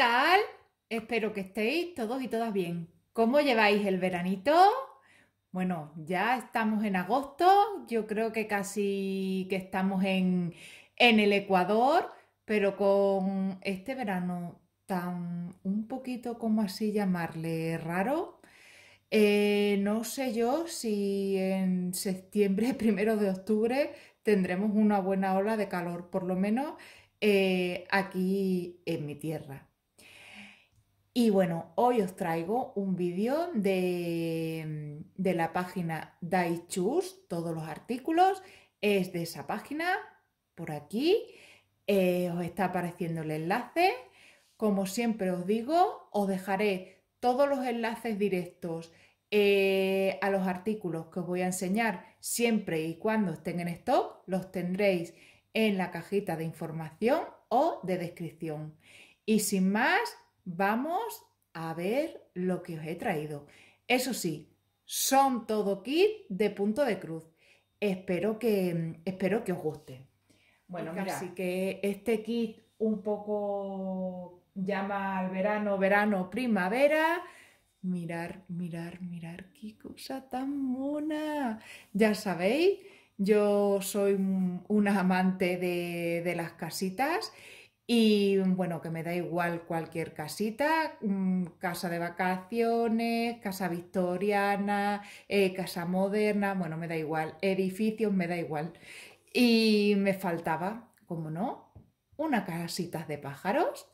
tal? Espero que estéis todos y todas bien. ¿Cómo lleváis el veranito? Bueno, ya estamos en agosto, yo creo que casi que estamos en, el Ecuador, pero con este verano tan un poquito como así llamarle raro. Eh, no sé yo si en septiembre, primero de octubre, tendremos una buena ola de calor, por lo menos eh, aquí en mi tierra. Y bueno, hoy os traigo un vídeo de, de, la página Daichus, todos los artículos es de esa página, por aquí, eh, os está apareciendo el enlace. Como siempre os digo, os dejaré todos los enlaces directos eh, a los artículos que os voy a enseñar siempre y cuando estén en stock, los tendréis en la cajita de información o de descripción. Y sin más, vamos a ver lo que os he traído. Eso sí, son todo kit de punto de cruz. Espero que, espero que os guste. Bueno, mira, así que este kit un poco llama al verano, verano, primavera. Mirar, mirar, mirar, qué cosa tan mona. Ya sabéis, yo soy una amante de, de las casitas y bueno, que me da igual cualquier casita, mm, casa de vacaciones, casa victoriana, eh, casa moderna, bueno, me da igual, edificios, me da igual. Y me faltaba, como no, una casita de pájaros.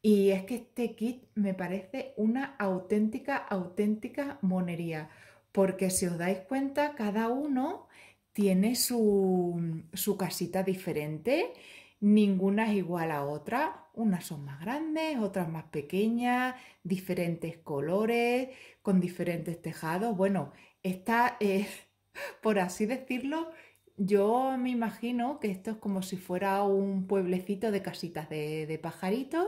Y es que este kit me parece una auténtica, auténtica monería, porque si os dais cuenta, cada uno tiene su, su casita diferente ninguna es igual a otra. Unas son más grandes, otras más pequeñas, diferentes colores, con diferentes tejados. Bueno, está, eh, por así decirlo, yo me imagino que esto es como si fuera un pueblecito de casitas de, pajaritos.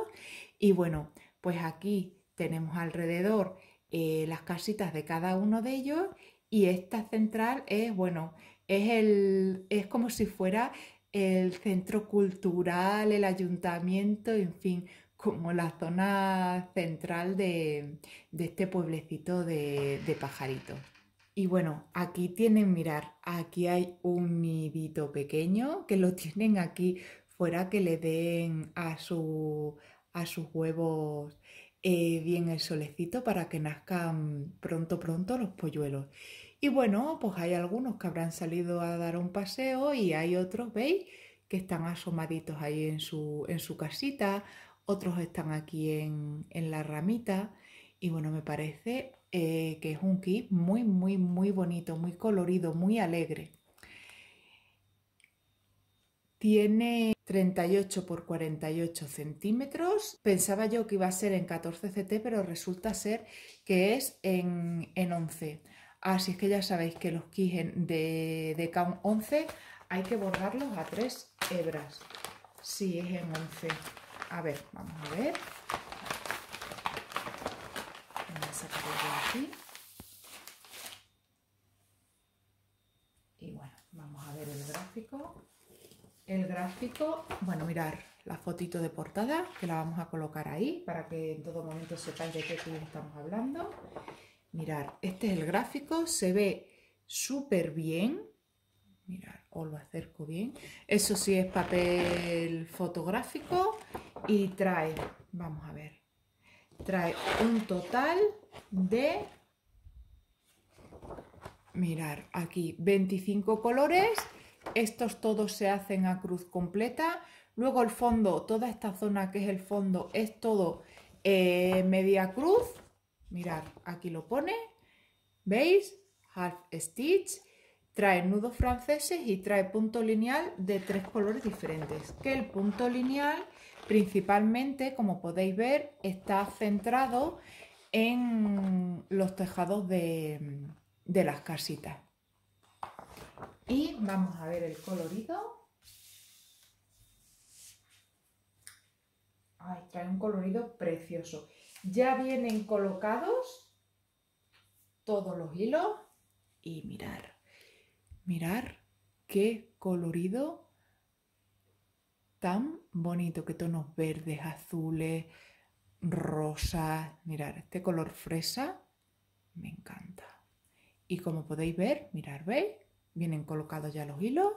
Y bueno, pues aquí tenemos alrededor eh, las casitas de cada uno de ellos y esta central es, bueno, es, el, es como si fuera el centro cultural, el ayuntamiento, en fin, como la zona central de, este pueblecito de, de pajaritos. Y bueno, aquí tienen, mirar, aquí hay un nidito pequeño que lo tienen aquí fuera que le den a, su, a sus huevos eh, bien el solecito para que nazcan pronto, pronto los polluelos. Y bueno, pues hay algunos que habrán salido a dar un paseo y hay otros, ¿veis? Que están asomaditos ahí en su, en su casita, otros están aquí en, la ramita y bueno, me parece eh, que es un kit muy, muy, muy bonito, muy colorido, muy alegre. Tiene 38 por 48 centímetros. Pensaba yo que iba a ser en 14 CT, pero resulta ser que es en, en 11. Así es que ya sabéis que los kits de, de count 11 hay que bordarlos a tres hebras. Si es en 11. A ver, vamos a ver. Voy a sacarlo aquí. Y bueno, vamos a ver el gráfico. El gráfico, bueno, mirar la fotito de portada, que la vamos a colocar ahí para que en todo momento sepáis de qué estamos hablando. Mirar, este es el gráfico, se ve súper bien. Mirar, os lo acerco bien. Eso sí es papel fotográfico y trae, vamos a ver, trae un total de, mirar, aquí 25 colores. Estos todos se hacen a cruz completa. Luego el fondo, toda esta zona que es el fondo, es todo eh, media cruz Mirad, aquí lo pone. ¿Veis? Half stitch. Trae nudos franceses y trae punto lineal de tres colores diferentes. Que el punto lineal principalmente, como podéis ver, está centrado en los tejados de, de las casitas. Y vamos a ver el colorido. Ay, trae un colorido precioso. Ya vienen colocados todos los hilos y mirar, mirar qué colorido tan bonito, qué tonos verdes, azules. rosa. Mirar, este color fresa me encanta. Y como podéis ver, mirar, ¿veis? Vienen colocados ya los hilos.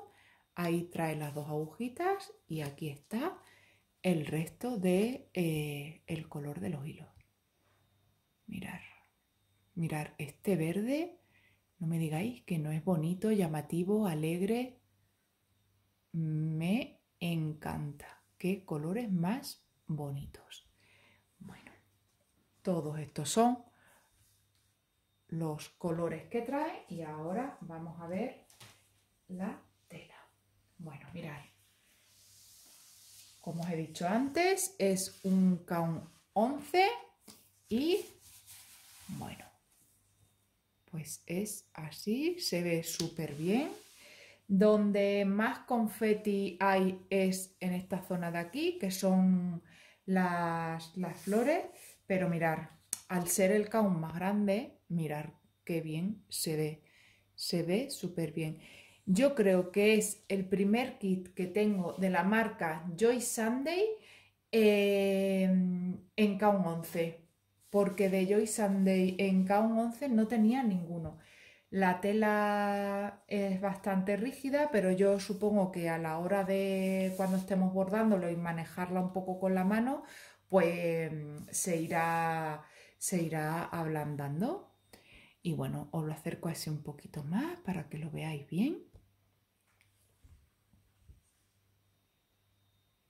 Ahí trae las dos agujitas y aquí está el resto de eh, el color de los hilos. Mirar, mirar este verde. No me digáis que no es bonito, llamativo, alegre. Me encanta. Qué colores más bonitos. Bueno, todos estos son los colores que trae y ahora vamos a ver la tela. Bueno, mirad. Como os he dicho antes, es un count 11 y bueno, pues es así, se ve súper bien. Donde más confeti hay es en esta zona de aquí, que son las, las flores, pero mirar, al ser el count más grande, mirar qué bien se ve, se ve súper bien. Yo creo que es el primer kit que tengo de la marca Joy Sunday em, en count 11, porque de Joy Sunday en count 11 no tenía ninguno. La tela es bastante rígida, pero yo supongo que a la hora de cuando estemos bordándolo y manejarla un poco con la mano, pues se irá, se irá ablandando. Y bueno, os lo acerco así un poquito más para que lo veáis bien.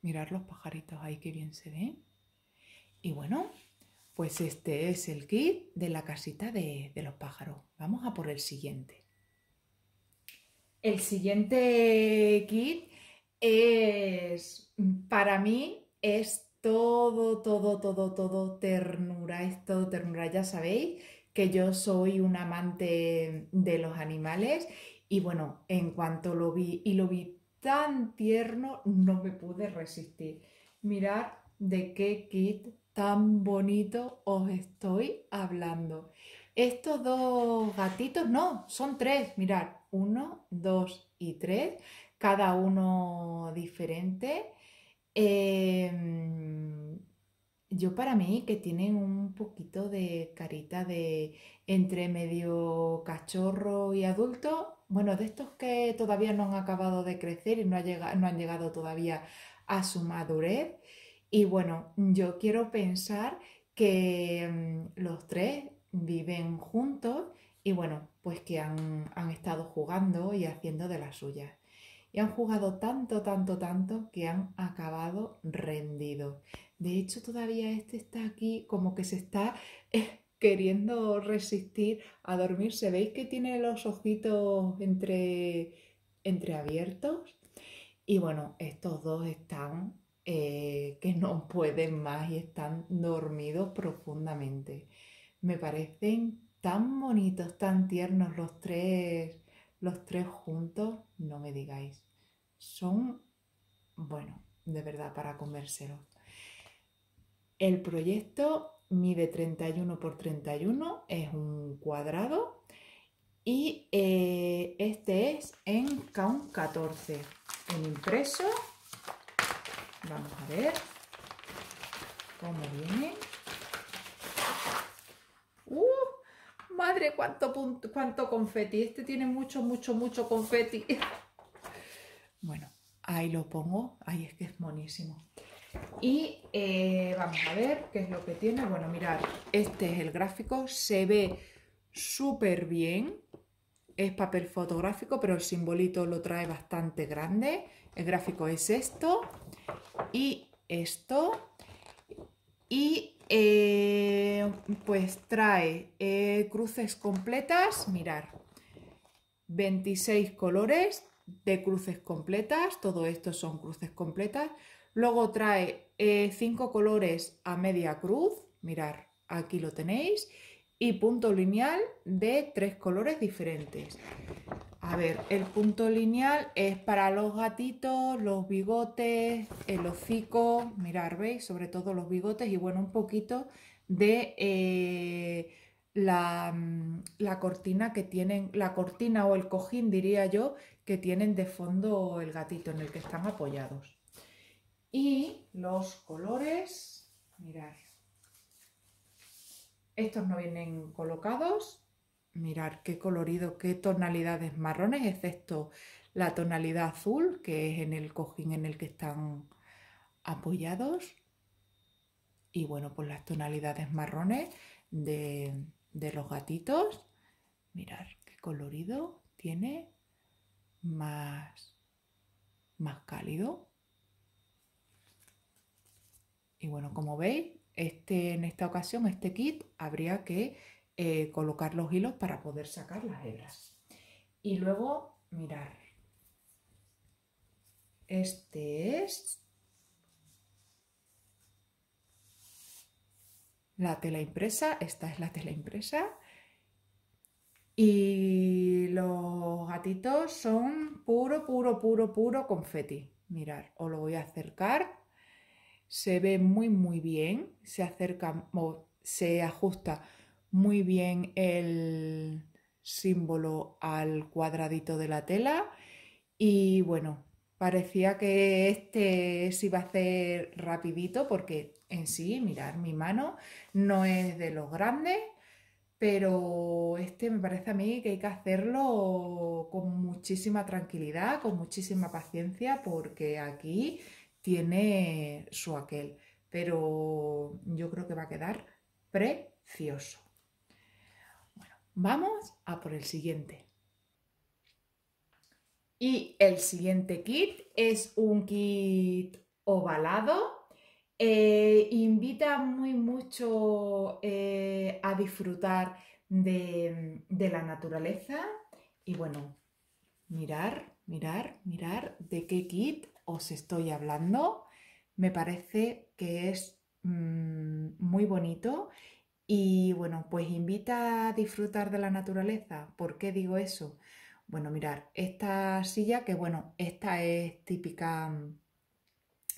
Mirad los pajaritos ahí que bien se ven. Y bueno, pues este es el kit de la casita de, los pájaros. Vamos a por el siguiente. El siguiente kit es, para mí, es todo, todo, todo, todo ternura, es todo ternura. Ya sabéis que yo soy un amante de los animales y bueno, en cuanto lo vi y lo vi tan tierno, no me pude resistir. Mirad de qué kit tan bonito os estoy hablando. Estos dos gatitos, no, son tres, mirad, uno, dos y tres, cada uno diferente. Em, yo para mí que tienen un poquito de carita de entre medio cachorro y adulto, bueno, de estos que todavía no han acabado de crecer y no, no han llegado todavía a su madurez. Y bueno, yo quiero pensar que mm, los tres viven juntos y bueno, pues que han, estado jugando y haciendo de las suyas. Y han jugado tanto, tanto, tanto que han acabado rendidos. De hecho, todavía este está aquí como que se está eh, queriendo resistir a dormirse. ¿Veis que tiene los ojitos entre, entreabiertos? Y bueno, estos dos están eh, que no pueden más y están dormidos profundamente. Me parecen tan bonitos, tan tiernos los tres, los tres juntos, no me digáis. Son, bueno, de verdad para comérselo. El proyecto mide 31 por 31, es un cuadrado y eh, este es en count 14, en impreso Vamos a ver cómo viene. ¡Uh! Madre, cuánto, cuánto confeti. Este tiene mucho, mucho, mucho confeti. Bueno, ahí lo pongo. Ahí es que es monísimo. Y eh, vamos a ver qué es lo que tiene. Bueno, mirad, este es el gráfico. Se ve súper bien. Es papel fotográfico, pero el simbolito lo trae bastante grande. El gráfico es esto y esto. Y eh, pues trae eh, cruces completas, mirar, 26 colores de cruces completas, todo esto son cruces completas. Luego trae 5 eh, colores a media cruz, mirar, aquí lo tenéis, y punto lineal de tres colores diferentes. A ver, el punto lineal es para los gatitos, los bigotes, el hocico, mirar, ¿veis? Sobre todo los bigotes y bueno, un poquito de eh, la, mm, la, cortina que tienen, la cortina o el cojín diría yo, que tienen de fondo el gatito en el que están apoyados. Y los colores, mirad, estos no vienen colocados. Mirar qué colorido, qué tonalidades marrones, excepto la tonalidad azul, que es en el cojín en el que están apoyados. Y bueno, pues las tonalidades marrones de, de los gatitos. Mirar qué colorido tiene más, más cálido. Y bueno, como veis, este, en esta ocasión, este kit, habría que eh, colocar los hilos para poder sacar las hebras. Y luego, mirar. Este es la tela impresa, esta es la tela impresa. Y los gatitos son puro, puro, puro, puro confeti. Mirar, os lo voy a acercar se ve muy muy bien, se acerca o se ajusta muy bien el símbolo al cuadradito de la tela y bueno, parecía que este se iba a hacer rapidito porque en sí, mirar, mi mano no es de los grandes, pero este me parece a mí que hay que hacerlo con muchísima tranquilidad, con muchísima paciencia porque aquí tiene su aquel, pero yo creo que va a quedar precioso. Vamos a por el siguiente. Y el siguiente kit es un kit ovalado. Eh, invita muy mucho eh, a disfrutar de, de la naturaleza. Y bueno, mirar, mirar, mirar de qué kit os estoy hablando. Me parece que es mm, muy bonito y bueno, pues invita a disfrutar de la naturaleza. ¿Por qué digo eso? Bueno, mirar, esta silla, que bueno, esta es típica mm,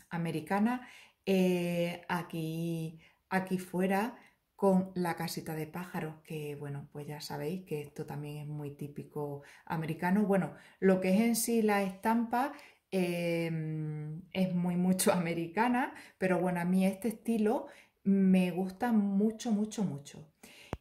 americana, eh, aquí, aquí fuera con la casita de pájaros, que bueno, pues ya sabéis que esto también es muy típico americano. Bueno, lo que es en sí la estampa Em, es muy mucho americana, pero bueno, a mí este estilo me gusta mucho, mucho, mucho.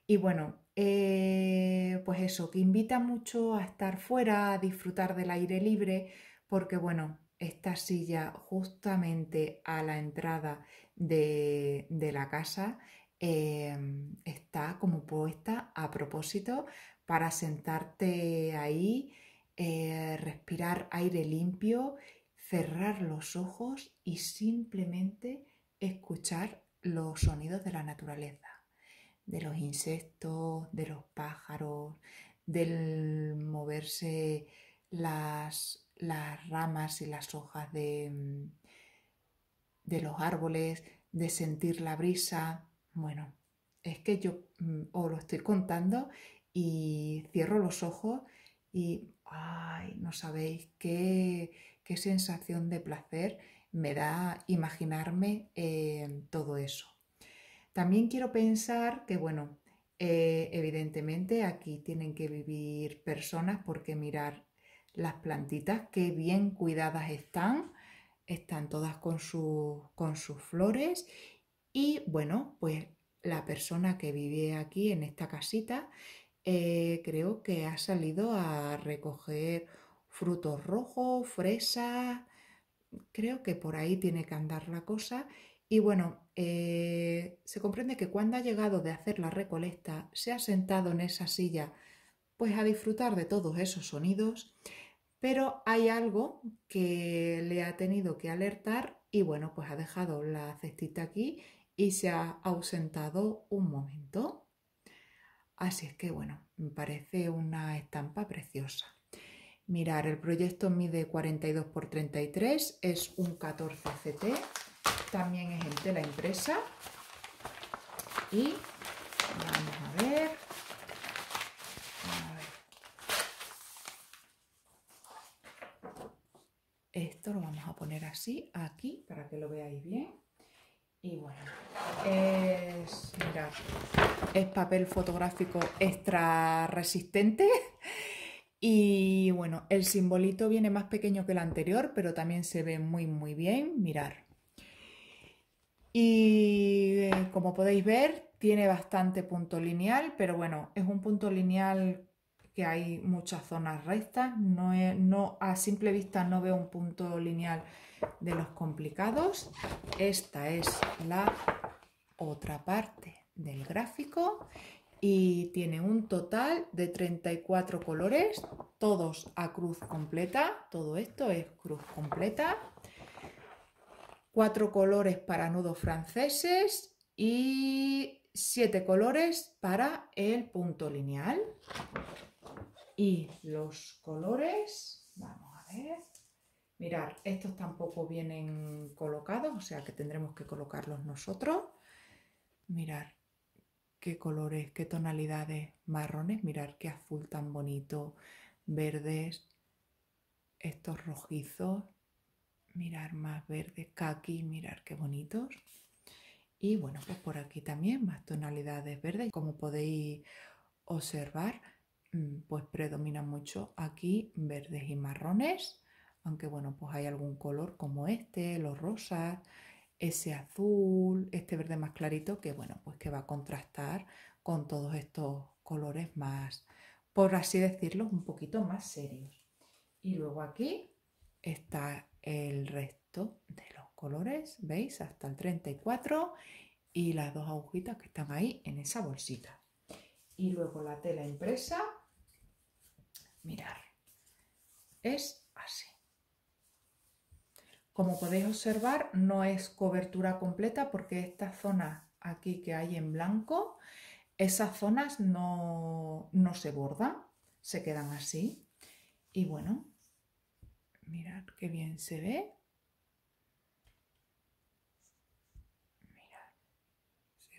Y bueno, eh, pues eso, que invita mucho a estar fuera, a disfrutar del aire libre, porque bueno, esta silla justamente a la entrada de, la casa em, está como puesta a propósito para sentarte ahí eh, respirar aire limpio, cerrar los ojos y simplemente escuchar los sonidos de la naturaleza, de los insectos, de los pájaros, del moverse las, ramas y las hojas de, los árboles, de sentir la brisa. Bueno, es que yo mm, os lo estoy contando y cierro los ojos y ay, no sabéis qué, sensación de placer me da imaginarme eh, todo eso. También quiero pensar que, bueno, eh, evidentemente aquí tienen que vivir personas porque mirar las plantitas, qué bien cuidadas están, están todas con, con sus flores y bueno, pues la persona que vive aquí en esta casita eh, creo que ha salido a recoger frutos rojos, fresas, creo que por ahí tiene que andar la cosa. Y bueno, eh, se comprende que cuando ha llegado de hacer la recolecta, se ha sentado en esa silla pues a disfrutar de todos esos sonidos, pero hay algo que le ha tenido que alertar y bueno, pues ha dejado la cestita aquí y se ha ausentado un momento. Así es que bueno, me parece una estampa preciosa. Mirar, el proyecto mide 42 x 33, es un 14 CT, también es en tela impresa. Y vamos a ver. a ver. Esto lo vamos a poner así, aquí, para que lo veáis bien. Y bueno, es, mirad, es papel fotográfico extra resistente. Y bueno, el simbolito viene más pequeño que el anterior, pero también se ve muy muy bien. Mirar. Y eh, como podéis ver, tiene bastante punto lineal, pero bueno, es un punto lineal que hay muchas zonas rectas, no, no a simple vista no veo un punto lineal de los complicados. Esta es la otra parte del gráfico y tiene un total de 34 colores, todos a cruz completa, todo esto es cruz completa, cuatro colores para nudos franceses y siete colores para el punto lineal. Y los colores, vamos a ver, mirar, estos tampoco vienen colocados, o sea que tendremos que colocarlos nosotros. Mirar qué colores, qué tonalidades marrones, mirar qué azul tan bonito, verdes, estos rojizos, mirar más verdes, kaki, mirar qué bonitos. Y bueno, pues por aquí también más tonalidades verdes. Como podéis observar, mm, pues predominan mucho aquí verdes y marrones. Aunque bueno, pues hay algún color como este, los rosas, ese azul, este verde más clarito que bueno, pues que va a contrastar con todos estos colores más, por así decirlo, un poquito más serios. Y luego aquí está el resto de los colores, ¿veis? Hasta el 34 y las dos agujitas que están ahí en esa bolsita. Y luego la tela impresa, mirar, es así. Como podéis observar, no es cobertura completa porque esta zona aquí que hay en blanco, esas zonas no, no se bordan, se quedan así. Y bueno, mirad qué bien se ve.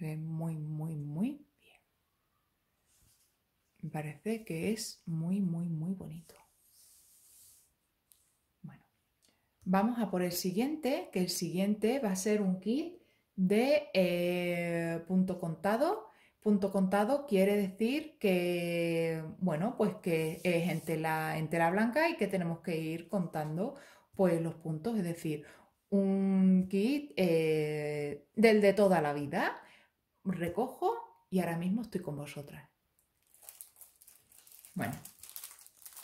ve muy, muy, muy bien. Me parece que es muy, muy, muy bonito. Bueno, vamos a por el siguiente, que el siguiente va a ser un kit de eh, punto contado. Punto contado quiere decir que, bueno, pues que es en tela, en tela blanca y que tenemos que ir contando pues los puntos, es decir, un kit eh, del de toda la vida recojo y ahora mismo estoy con vosotras. Bueno,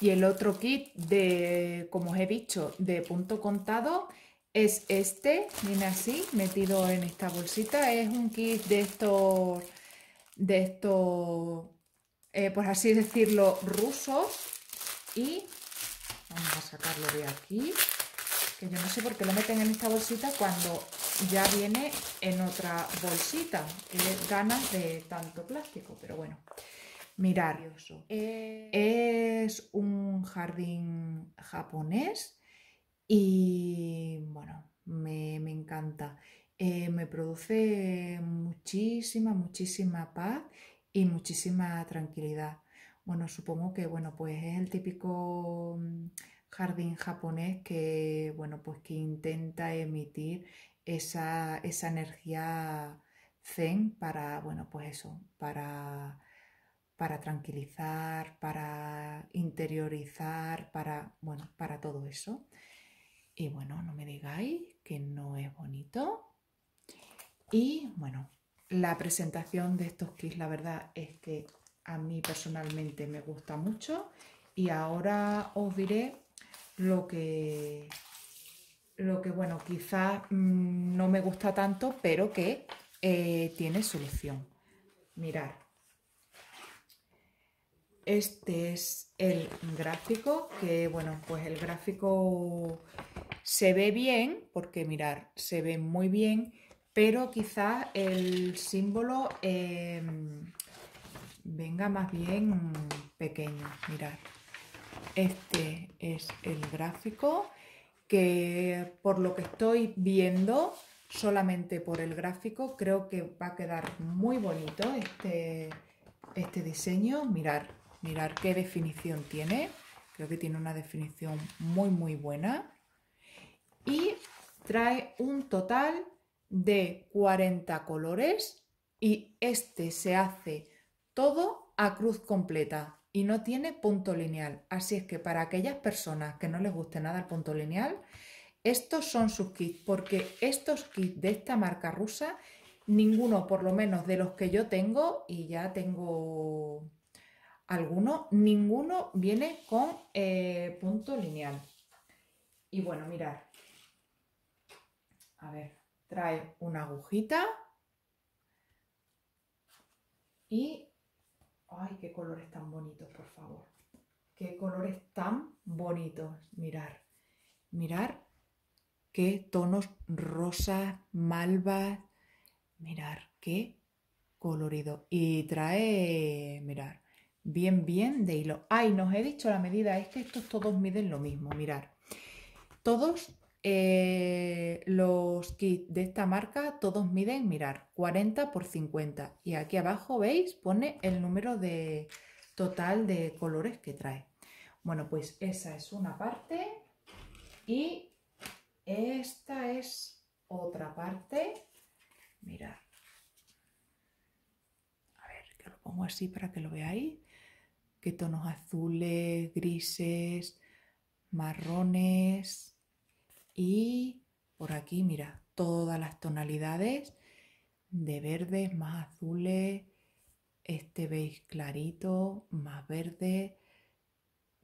y el otro kit de, como os he dicho, de punto contado es este, viene así, metido en esta bolsita. Es un kit de estos, de estos, eh, por así decirlo, rusos. Y vamos a sacarlo de aquí, que yo no sé por qué lo meten en esta bolsita cuando ya viene en otra bolsita. Que ganas de tanto plástico, pero bueno. Mirar, es un jardín japonés y bueno, me, encanta. Eh, me produce muchísima, muchísima paz y muchísima tranquilidad. Bueno, supongo que bueno, pues es el típico mm, jardín japonés que bueno, pues que intenta emitir esa, energía zen para, bueno, pues eso, para, para tranquilizar, para interiorizar, para, bueno, para todo eso. Y bueno, no me digáis que no es bonito. Y bueno, la presentación de estos kits, la verdad es que a mí personalmente me gusta mucho. Y ahora os diré lo que, lo que, bueno, quizás mm, no me gusta tanto, pero que eh, tiene solución. Mirar. Este es el gráfico, que bueno, pues el gráfico se ve bien, porque mirar, se ve muy bien, pero quizás el símbolo em, venga más bien pequeño. Mirar, este es el gráfico que por lo que estoy viendo, solamente por el gráfico, creo que va a quedar muy bonito este, este diseño. Mirar, mirar qué definición tiene. Creo que tiene una definición muy, muy buena. Y trae un total de 40 colores y este se hace todo a cruz completa y no tiene punto lineal. Así es que para aquellas personas que no les guste nada el punto lineal, estos son sus kits, porque estos kits de esta marca rusa ninguno, por lo menos de los que yo tengo, y ya tengo algunos, ninguno viene con eh, punto lineal. Y bueno, mirar. A ver, trae una agujita. Y... ¡Ay, qué colores tan bonitos, por favor! ¡Qué colores tan bonitos! Mirar. Mirar qué tonos rosas, malvas. Mirar qué colorido. Y trae, mirar, bien, bien de hilo. Ay, nos he dicho la medida, es que estos todos miden lo mismo, mirar. Todos eh, los kits de esta marca, todos miden, mirar, 40 por 50. Y aquí abajo, ¿veis? Pone el número de total de colores que trae. Bueno, pues esa es una parte y esta es otra parte. Mirad. A ver, que lo pongo así para que lo veáis. Qué tonos azules, grises, marrones y por aquí, mira, todas las tonalidades de verdes, más azules, este beige clarito, más verde,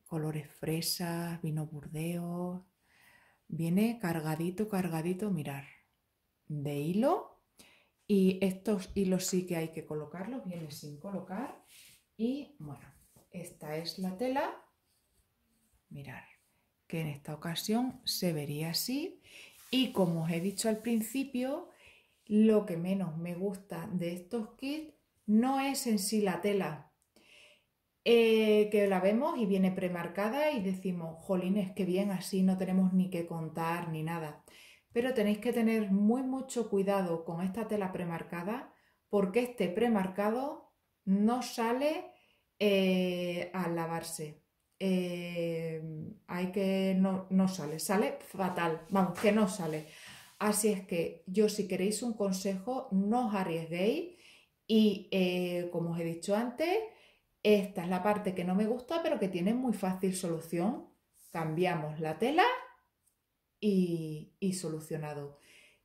colores fresas, vino burdeo. Viene cargadito, cargadito, mirar, de hilo. Y estos hilos sí que hay que colocarlos, viene sin colocar. Y bueno, esta es la tela. Mirar, que en esta ocasión se vería así. Y como os he dicho al principio, lo que menos me gusta de estos kits no es en sí la tela, eh, que la vemos y viene premarcada y decimos, jolines, que bien, así no tenemos ni que contar ni nada. Pero tenéis que tener muy mucho cuidado con esta tela premarcada porque este premarcado no sale eh, al lavarse. Eh, hay que no, no sale, sale fatal, vamos, que no sale. Así es que yo si queréis un consejo, no os arriesguéis y como os he dicho antes, esta es la parte que no me gusta, pero que tiene muy fácil solución. Cambiamos la tela y, solucionado.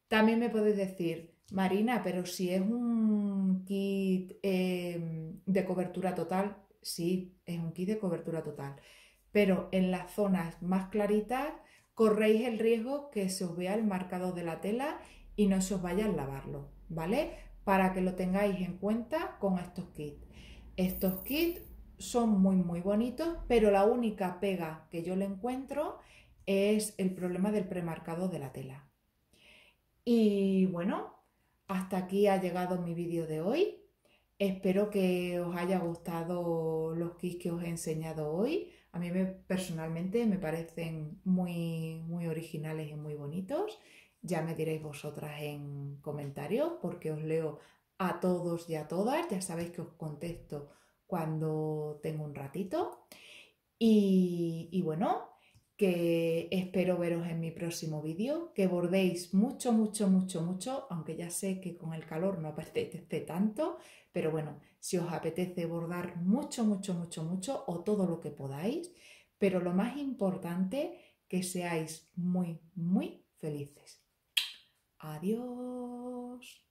También me podéis decir, Marina, pero si es un kit em, de cobertura total, sí, es un kit de cobertura total. Pero en las zonas más claritas corréis el riesgo que se os vea el marcado de la tela y no se os vaya a lavarlo, ¿vale? Para que lo tengáis en cuenta con estos kits. Estos kits son muy muy bonitos, pero la única pega que yo le encuentro es el problema del premarcado de la tela. Y bueno, hasta aquí ha llegado mi vídeo de hoy. Espero que os haya gustado los kits que os he enseñado hoy. A mí personalmente me parecen muy, muy originales y muy bonitos. Ya me diréis vosotras en comentarios porque os leo a todos y a todas. Ya sabéis que os contesto cuando tengo un ratito. Y, bueno, que espero veros en mi próximo vídeo, que bordéis mucho, mucho, mucho, mucho, aunque ya sé que con el calor no apetece tanto, pero bueno, si os apetece bordar mucho, mucho, mucho, mucho o todo lo que podáis, pero lo más importante, que seáis muy, muy felices. Adiós.